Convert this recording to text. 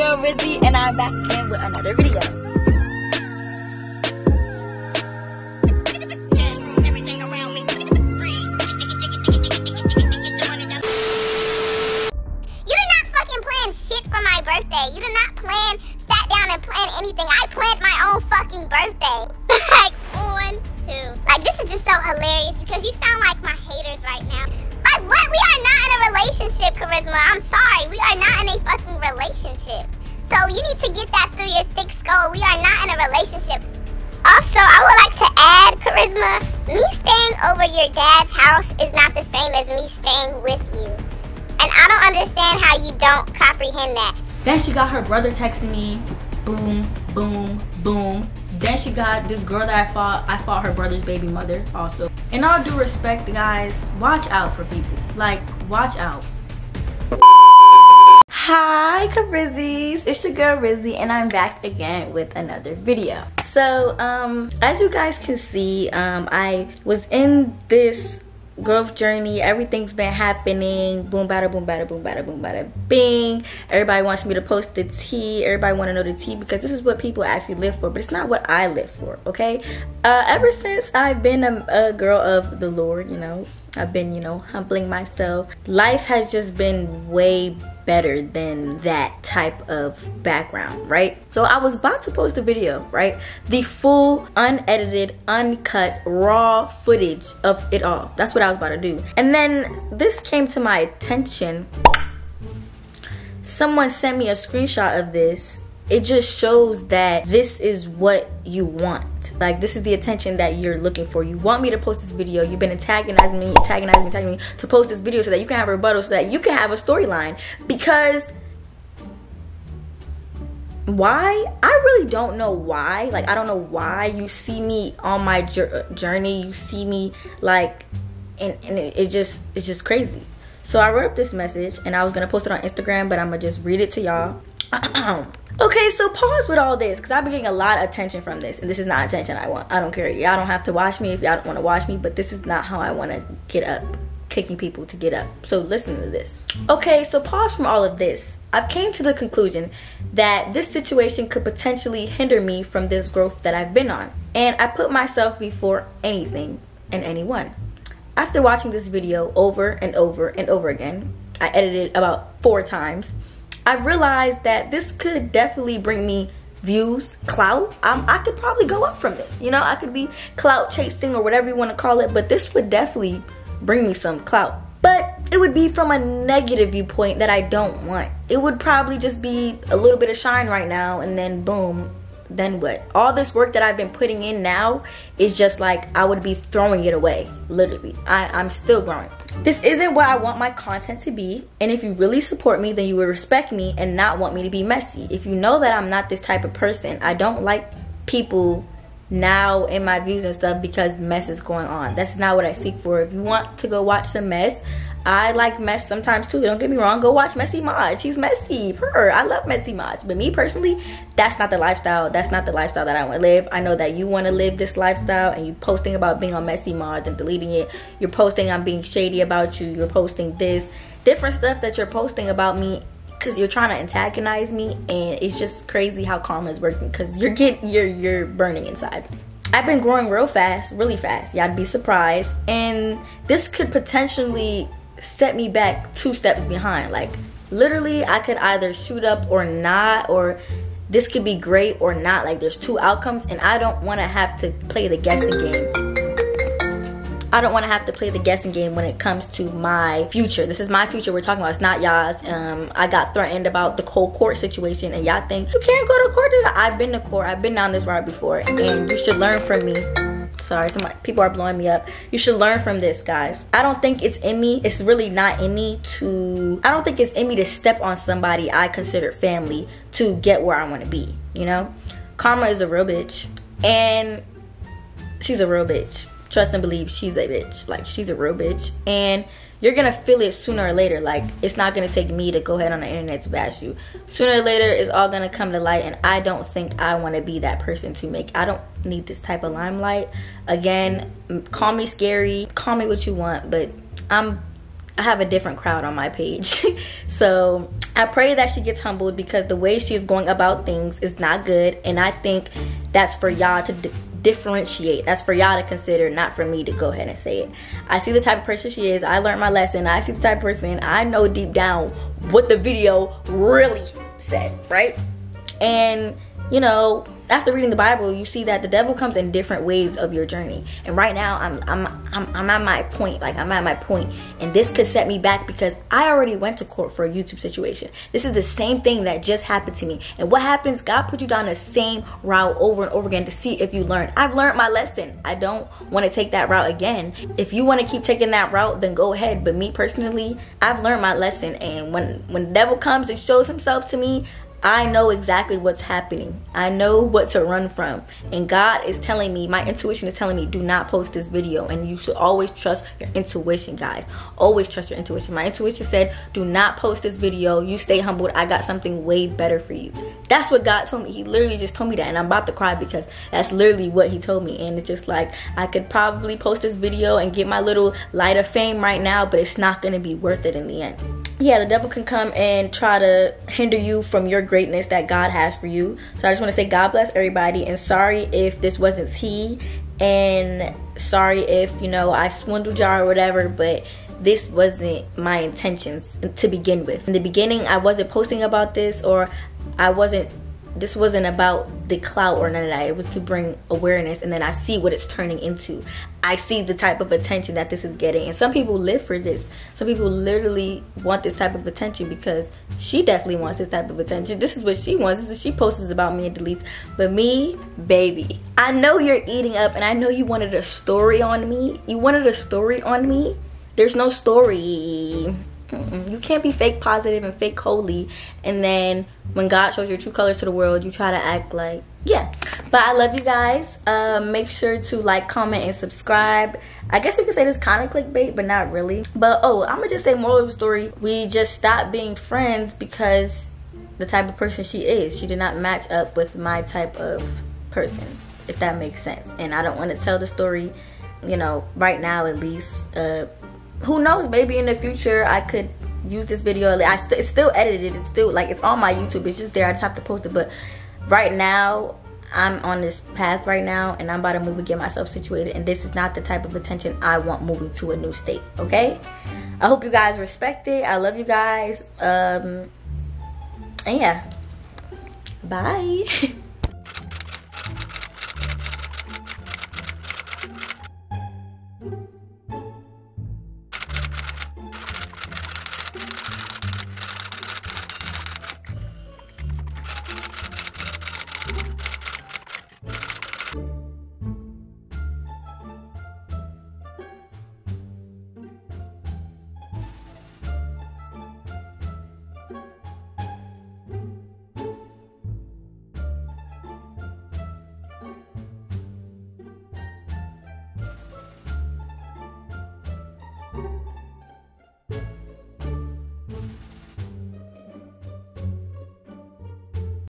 girl Rizzy, and I'm back again with another video. Relationship. Also, I would like to add, Karizma, me staying over your dad's house is not the same as me staying with you. And I don't understand how you don't comprehend that. Then she got her brother texting me, boom, boom, boom. Then she got this girl that I fought. I fought her brother's baby mother also. In all due respect, guys, watch out for people. Like, watch out. Hi, Carizzies. It's your girl Rizzy, and I'm back again with another video. So, um, as you guys can see, um, I was in this growth journey. Everything's been happening. Boom, bada, boom, bada, boom, bada, boom, bada, bing. Everybody wants me to post the tea. Everybody want to know the tea because this is what people actually live for, but it's not what I live for. Okay. Uh, ever since I've been a, a girl of the Lord, you know, I've been, you know, humbling myself. Life has just been way better than that type of background, right? So I was about to post a video, right? The full, unedited, uncut, raw footage of it all. That's what I was about to do. And then this came to my attention. Someone sent me a screenshot of this it just shows that this is what you want. Like this is the attention that you're looking for. You want me to post this video. You've been antagonizing me, antagonizing me, tagging me to post this video so that you can have a rebuttal, so that you can have a storyline. Because why? I really don't know why. Like I don't know why you see me on my journey. You see me like, and and it, it just it's just crazy. So I wrote up this message and I was gonna post it on Instagram, but I'm gonna just read it to y'all. Okay, so pause with all this because I've been getting a lot of attention from this, and this is not attention I want. I don't care. Y'all don't have to watch me if y'all don't want to watch me, but this is not how I want to get up, kicking people to get up. So listen to this. Okay, so pause from all of this. I've came to the conclusion that this situation could potentially hinder me from this growth that I've been on, and I put myself before anything and anyone. After watching this video over and over and over again, I edited about four times I realized that this could definitely bring me views, clout. Um, I could probably go up from this. You know, I could be clout chasing or whatever you want to call it, but this would definitely bring me some clout. But it would be from a negative viewpoint that I don't want. It would probably just be a little bit of shine right now, and then boom, then what? All this work that I've been putting in now is just like I would be throwing it away, literally. I, I'm still growing. This isn't what I want my content to be, and if you really support me, then you will respect me and not want me to be messy. If you know that I'm not this type of person, I don't like people now in my views and stuff because mess is going on. That's not what I seek for. If you want to go watch some mess, I like mess sometimes too. Don't get me wrong. Go watch Messy Maj. She's messy. Her. I love Messy Maj. But me personally, that's not the lifestyle. That's not the lifestyle that I want to live. I know that you want to live this lifestyle and you posting about being on Messy Maj and deleting it. You're posting I'm being shady about you. You're posting this. Different stuff that you're posting about me because you're trying to antagonize me and it's just crazy how karma is working because you're getting you're you're burning inside. I've been growing real fast, really fast. Y'all be surprised. And this could potentially set me back two steps behind. Like literally I could either shoot up or not or this could be great or not. Like there's two outcomes and I don't want to have to play the guessing game. I don't want to have to play the guessing game when it comes to my future. This is my future we're talking about. It's not y'all's. Um, I got threatened about the whole court situation, and y'all think you can't go to court. I've been to court. I've been down this route before, and you should learn from me sorry some people are blowing me up. You should learn from this guys. I don't think it's in me it's really not in me to i don't think it's in me to step on somebody i consider family to get where i want to be you know? Karma is a real bitch and she's a real bitch. Trust and believe she's a bitch. Like she's a real bitch. And you're gonna feel it sooner or later. Like it's not gonna take me to go ahead on the internet to bash you. Sooner or later, it's all gonna come to light, and I don't think I want to be that person to make. I don't need this type of limelight. Again, call me scary, call me what you want, but I'm I have a different crowd on my page. so I pray that she gets humbled because the way she is going about things is not good. And I think that's for y'all to differentiate. That's for y'all to consider, not for me to go ahead and say it. I see the type of person she is. I learned my lesson. I see the type of person. I know deep down what the video really said, right? And you know, after reading the Bible, you see that the devil comes in different ways of your journey. And right now, I'm I'm I'm, I'm at my point. Like I'm at my point, and this could set me back because I already went to court for a YouTube situation. This is the same thing that just happened to me. And what happens? God put you down the same route over and over again to see if you learn. I've learned my lesson. I don't want to take that route again. If you want to keep taking that route, then go ahead. But me personally, I've learned my lesson. And when when the devil comes and shows himself to me, I know exactly what's happening. I know what to run from. And God is telling me, my intuition is telling me, do not post this video. And you should always trust your intuition, guys. Always trust your intuition. My intuition said, do not post this video. You stay humbled. I got something way better for you. That's what God told me. He literally just told me that. And I'm about to cry because that's literally what He told me. And it's just like, I could probably post this video and get my little light of fame right now, but it's not going to be worth it in the end yeah, the devil can come and try to hinder you from your greatness that God has for you. So I just want to say God bless everybody and sorry if this wasn't tea and sorry if, you know, I swindled y'all or whatever, but this wasn't my intentions to begin with. In the beginning, I wasn't posting about this or I wasn't this wasn't about the clout or none of that. It was to bring awareness, and then I see what it's turning into. I see the type of attention that this is getting, and some people live for this. Some people literally want this type of attention because she definitely wants this type of attention. This is what she wants. This is what she posts about me and deletes. But me, baby, I know you're eating up, and I know you wanted a story on me. You wanted a story on me. There's no story. Mm-mm. You can't be fake positive and fake holy, and then when God shows your true colors to the world, you try to act like yeah. But I love you guys. Uh, make sure to like, comment, and subscribe. I guess you could say this kind of clickbait, but not really. But oh, I'm gonna just say moral of the story: we just stopped being friends because the type of person she is. She did not match up with my type of person, if that makes sense. And I don't want to tell the story, you know, right now at least. Uh, who knows? Maybe in the future I could use this video. I st it's still edited. It's still like it's on my YouTube. It's just there. I just have to post it. But right now I'm on this path right now and I'm about to move and get myself situated. And this is not the type of attention I want moving to a new state. Okay. I hope you guys respect it. I love you guys. Um, and yeah. Bye.